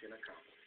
mission accomplished.